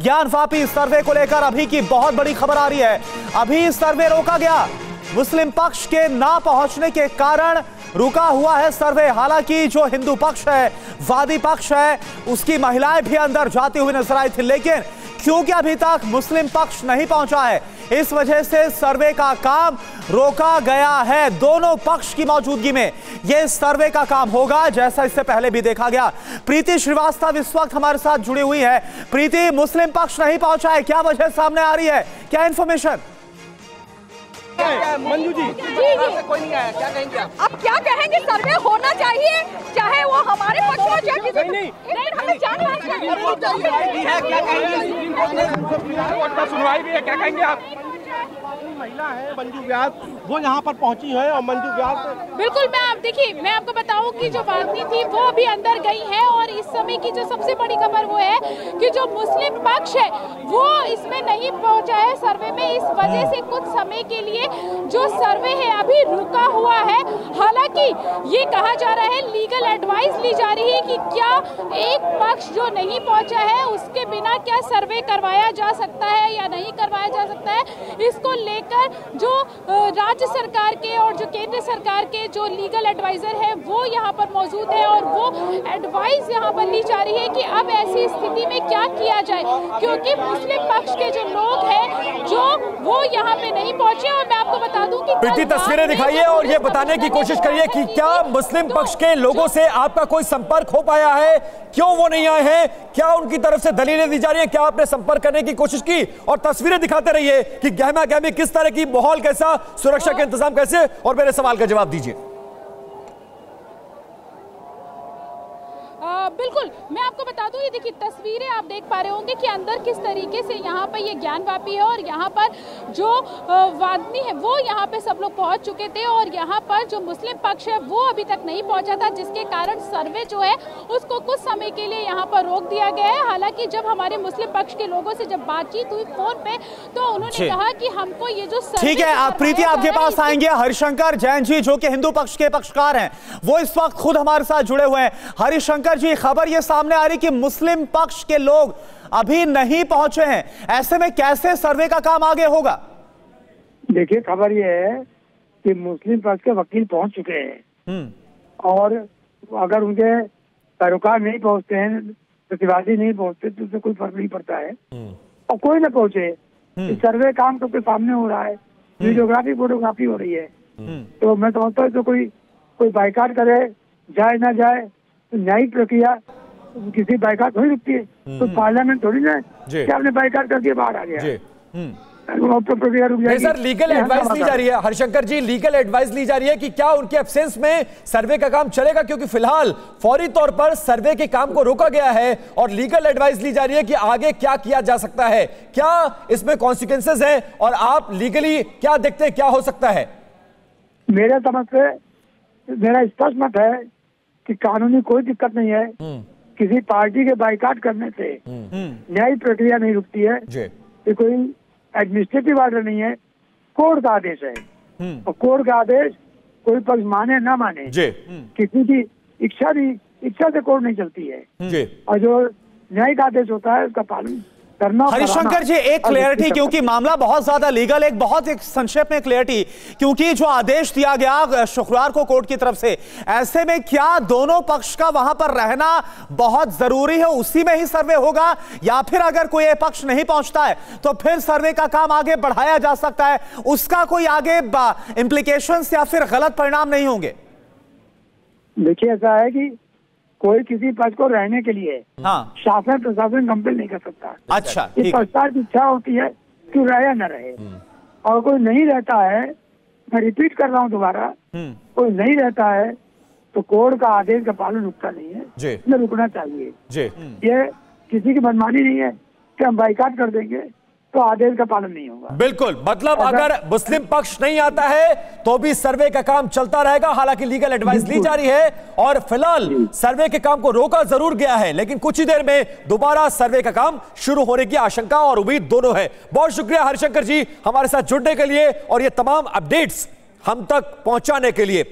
ज्ञानवापी सर्वे को लेकर अभी की बहुत बड़ी खबर आ रही है। अभी सर्वे रोका गया। मुस्लिम पक्ष के ना पहुँचने के कारण रुका हुआ है सर्वे। हालाँकि जो हिंदू पक्ष है, वादी पक्ष है, उसकी महिलाएँ भी अंदर जाती हुई नज़र आई थी। लेकिन क्योंकि अभी तक मुस्लिम पक्ष नहीं पहुँचा है, इस वजह से सर्वे का काम रोका गया है दोनों पक्ष की मौजूदगी में। यह सर्वे का काम होगा जैसा इससे पहले भी देखा गया। प्रीति श्रीवास्तव इस वक्त हमारे साथ जुड़ी हुई है। प्रीति मुस्लिम पक्ष नहीं पहुँचा है। क्या वजह सामने आ रही है? क्या इंफॉर्मेशन मंजू जी जी जी। कोई नहीं आया। क्या कहेंगे आप? अब क्या कहेंगे? सर्वे होना चाहिए चाहे वो हमारे पक्ष हो चाहे किसी नहीं, नहीं। हमें जानना है क्या कहेंगे? सुनवाई भी है क्या कहेंगे आप? महिला है, मंजू व्यास, वो यहाँ पर पहुँची है और मंजू व्यास बिल्कुल, मैं आप देखिए, मैं आपको बताऊँ कि जो वादनी थी, वो अभी अंदर गई है और इस समय की जो सबसे बड़ी खबर वो है कि जो मुस्लिम पक्ष है, वो इसमें नहीं पहुँचा है सर्वे में। इस वजह से कुछ समय के लिए जो सर्वे है अभी रुका हुआ है। हालाँकि ये कहा जा रहा है लीगल एडवाइस ली जा रही है कि क्या एक पक्ष जो नहीं पहुँचा है, उसके बिना क्या सर्वे करवाया जा सकता है या नहीं करवाया जा सकता है, इसको लेकर जो राज्य सरकार के और जो केंद्र सरकार के जो लीगल एडवाइजर है, वो यहाँ पर मौजूद है और वो एडवाइस यहाँ पर ली जा रही है कि अब ऐसी स्थिति में क्या किया जाए? क्योंकि मुस्लिम पक्ष के जो लोग हैं जो वो यहाँ पे नहीं पहुँचे और मैं आपको बता दूँ कि कल प्रीति तस्वीरें दिखाइए और ये बताने की कोशिश करिए कि क्या मुस्लिम तो पक्ष के लोगों से आपका कोई संपर्क हो पाया है? क्यों वो नहीं आए हैं? क्या उनकी तरफ़ से दलीलें दी जा रही हैं? क्या आपने संपर्क करने की कोशिश की? और तस्वीरें दिखाते रहिए कि गहमा गहमी किस तरह की माहौल कैसा सुरक्षा के इंतज़ाम कैसे और मेरे सवाल का जवाब दीजिए आ, बिल्कुल मैं आपको बता दूँ ये देखिए तस्वीरें आप देख पा रहे होंगे कि अंदर किस तरीके से यहाँ पर ये ज्ञानवापी है और यहाँ पर जो वादनी है वो यहाँ पे सब लोग पहुँच चुके थे और यहाँ पर जो मुस्लिम पक्ष है वो अभी तक नहीं पहुँचा था जिसके कारण सर्वे जो है उसको कुछ समय के लिए यहाँ पर रोक दिया गया है। हालाँकि जब हमारे मुस्लिम पक्ष के लोगों से जब बातचीत हुई फ़ोन पे तो उन्होंने कहा कि हमको ये जो ठीक है आप प्रीति आपके पास आएँगे हरिशंकर जैन जी जो कि हिंदू पक्ष के पक्षकार हैं वो इस वक्त खुद हमारे साथ जुड़े हुए हैं। हरिशंकर जी खबर ये सामने आ रही कि मुस्लिम पक्ष के लोग अभी नहीं पहुँचे हैं। ऐसे में कैसे सर्वे का काम आगे होगा? देखिए खबर ये है कि मुस्लिम पक्ष के वकील पहुँच चुके हैं। और अगर उनके पैरोकार नहीं पहुँचते हैं प्रतिवादी नहीं पहुँचते तो उससे कोई फ़र्क नहीं पड़ता है। और कोई ना पहुँचे। सर्वे काम सबके सामने हो रहा है। वीडियोग्राफी फोटोग्राफी हो रही है। तो मैं समझता हूँ तो कोई कोई बाइकाट करे जाए ना जाए तो न्यायिक प्रक्रिया किसी बाइकाट थोड़ी रुकती है। तो पार्लियामेंट थोड़ी ना कि आपने बाइकाट करके बाहर आ गया। तो प्रक्रिया रुक जाएगी। सर लीगल एडवाइस ली जा रही है। हरिशंकर जी लीगल एडवाइस ली जा रही है कि क्या उनके एब्सेंस में सर्वे का काम चलेगा? क्योंकि फ़िलहाल फौरी तौर पर सर्वे के काम को रोका गया है और लीगल एडवाइस ली जा रही है कि आगे क्या किया जा सकता है। क्या इसमें कॉन्सिक्वेंसेज हैं और आप लीगली क्या देखते हैं? क्या हो सकता है? मेरे समझ से मेरा स्पष्ट मत है कि कानूनी कोई दिक्कत नहीं है। किसी पार्टी के बाइकाट करने से न्याय प्रक्रिया नहीं रुकती है। ये कोई एडमिनिस्ट्रेटिव ऑर्डर नहीं है कोर्ट का आदेश है। और कोर्ट का आदेश कोई पक्ष माने ना माने किसी की इच्छा भी इच्छा से कोर्ट नहीं चलती है। और जो न्यायिक आदेश होता है उसका पालन करना हरिशंकर जी एक क्लियरिटी क्योंकि मामला बहुत ज़्यादा लीगल एक बहुत एक संक्षेप में क्लियरिटी क्योंकि जो आदेश दिया गया शुक्रवार को कोर्ट की तरफ़ से ऐसे में क्या दोनों पक्ष का वहाँ पर रहना बहुत ज़रूरी है उसी में ही सर्वे होगा या फिर अगर कोई एक पक्ष नहीं पहुँचता है तो फिर सर्वे का काम आगे बढ़ाया जा सकता है उसका कोई आगे इंप्लीकेशन या फिर गलत परिणाम नहीं होंगे? देखिए ऐसा है कि कोई किसी पद को रहने के लिए हाँ। शासन प्रशासन कंपेल नहीं कर सकता। अच्छा इस पक्षकार की इच्छा होती है कि रहे या न रहे। और कोई नहीं रहता है मैं रिपीट कर रहा हूँ दोबारा हम्म। कोई नहीं रहता है तो कोर्ट का आदेश का पालन रुकता नहीं है। इसमें रुकना चाहिए। जी। ये किसी की मनमानी नहीं है कि हम बाइकाट कर देंगे। तो आदेश का पालन नहीं होगा। बिल्कुल मतलब अगर मुस्लिम पक्ष नहीं आता है तो भी सर्वे का काम चलता रहेगा। हालाँकि लीगल एडवाइस ली जा रही है और फ़िलहाल सर्वे के काम को रोका ज़रूर गया है लेकिन कुछ ही देर में दोबारा सर्वे का काम शुरू होने की आशंका और उम्मीद दोनों है। बहुत शुक्रिया हरिशंकर जी हमारे साथ जुड़ने के लिए और ये तमाम अपडेट्स हम तक पहुँचाने के लिए।